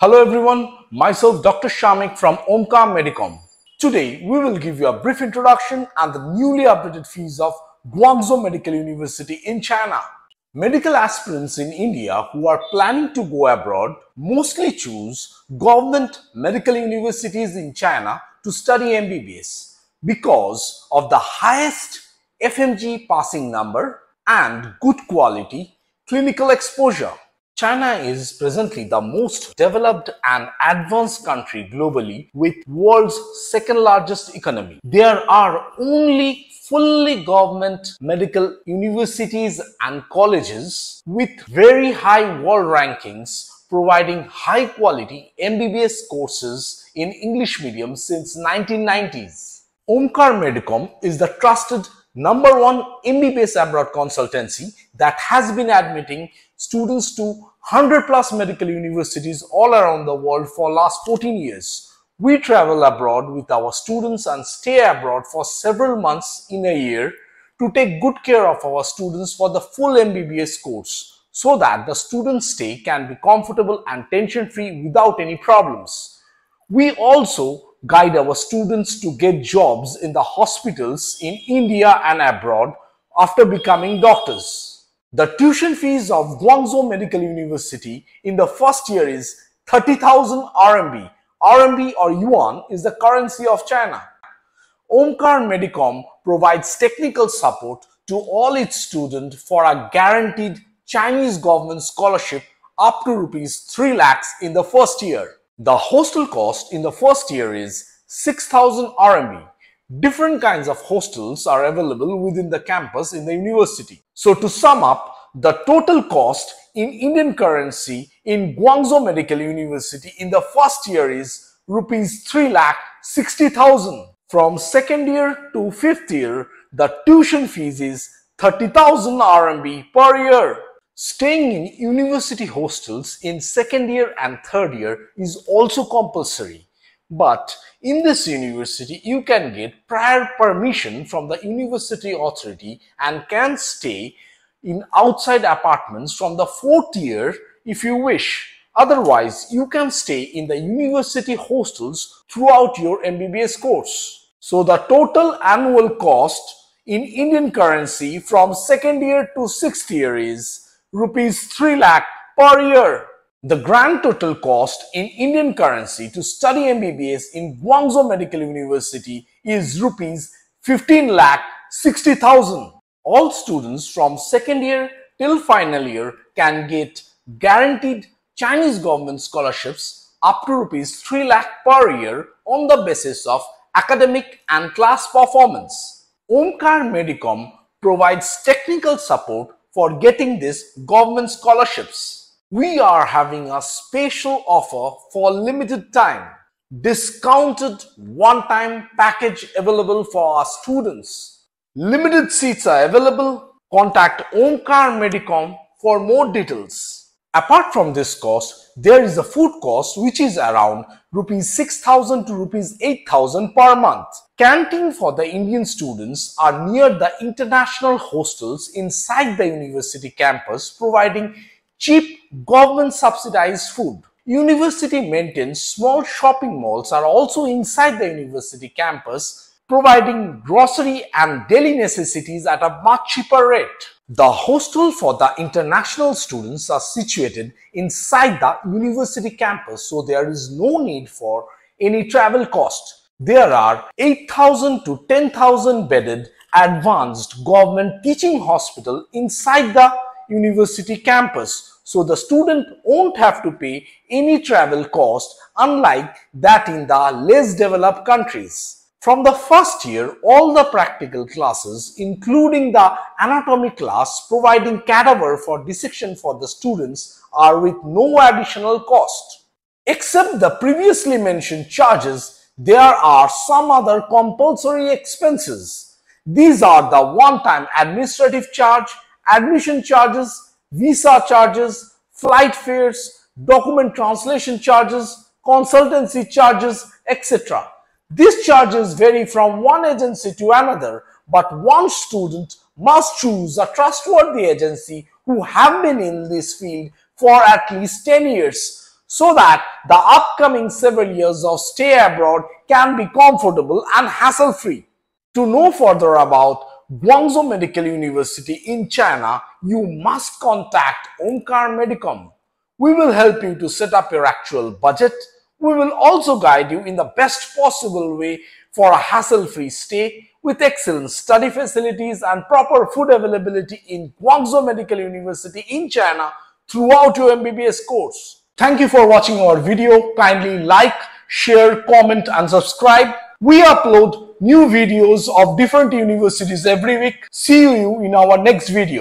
Hello everyone, myself Dr. Shamik from Omkar Medicom. Today we will give you a brief introduction and the newly updated fees of Guangzhou Medical University in China. Medical aspirants in India who are planning to go abroad mostly choose government medical universities in China to study MBBS because of the highest FMG passing number and good quality clinical exposure. China is presently the most developed and advanced country globally with world's second largest economy. There are only fully government medical universities and colleges with very high world rankings providing high quality MBBS courses in English medium since 1990s. Omkar Medicom is the trusted number one MBBS abroad consultancy that has been admitting students to 100 plus medical universities all around the world for last 14 years. We travel abroad with our students and stay abroad for several months in a year to take good care of our students for the full MBBS course so that the student stay can be comfortable and tension free without any problems. We also guide our students to get jobs in the hospitals in India and abroad after becoming doctors. The tuition fees of Guangzhou Medical University in the first year is 30,000 RMB. RMB or yuan is the currency of China. Omkar Medicom provides technical support to all its students for a guaranteed Chinese government scholarship up to rupees 3 lakhs in the first year. The hostel cost in the first year is 6000 RMB. Different kinds of hostels are available within the campus in the university. So to sum up, the total cost in Indian currency in Guangzhou Medical University in the first year is rupees 3 lakh 60,000. From second year to fifth year, the tuition fees is 30,000 RMB per year. Staying in university hostels in second year and third year is also compulsory. But in this university, you can get prior permission from the university authority and can stay in outside apartments from the fourth year if you wish. Otherwise, you can stay in the university hostels throughout your MBBS course. So the total annual cost in Indian currency from second year to sixth year is rupees 3 lakh per year. The grand total cost in Indian currency to study MBBS in Guangzhou Medical University is rupees 15 lakh 60,000. All students from second year till final year can get guaranteed Chinese government scholarships up to rupees 3 lakh per year on the basis of academic and class performance. Omkar Medicom provides technical support for getting this government scholarships. We are having a special offer for limited time. Discounted one-time package available for our students. Limited seats are available. Contact Omkar Medicom for more details. Apart from this cost, there is a food cost which is around rupees 6000 to rupees 8000 per month. Canteen for the Indian students are near the international hostels inside the university campus providing cheap government subsidized food. University maintains small shopping malls are also inside the university campus providing grocery and daily necessities at a much cheaper rate. The hostel for the international students are situated inside the university campus so there is no need for any travel cost. There are 8,000 to 10,000 bedded advanced government teaching hospital inside the university campus so the student won't have to pay any travel cost unlike that in the less developed countries. From the first year, all the practical classes, including the anatomy class, providing cadaver for dissection for the students are with no additional cost. Except the previously mentioned charges, there are some other compulsory expenses. These are the one-time administrative charge, admission charges, visa charges, flight fares, document translation charges, consultancy charges, etc. These charges vary from one agency to another, but one student must choose a trustworthy agency who have been in this field for at least 10 years so that the upcoming several years of stay abroad can be comfortable and hassle-free. To know further about Guangzhou Medical University in China, you must contact Omkar Medicom. We will help you to set up your actual budget. We will also guide you in the best possible way for a hassle-free stay with excellent study facilities and proper food availability in Guangzhou Medical University in China throughout your MBBS course. Thank you for watching our video. Kindly like, share, comment and subscribe. We upload new videos of different universities every week. See you in our next video.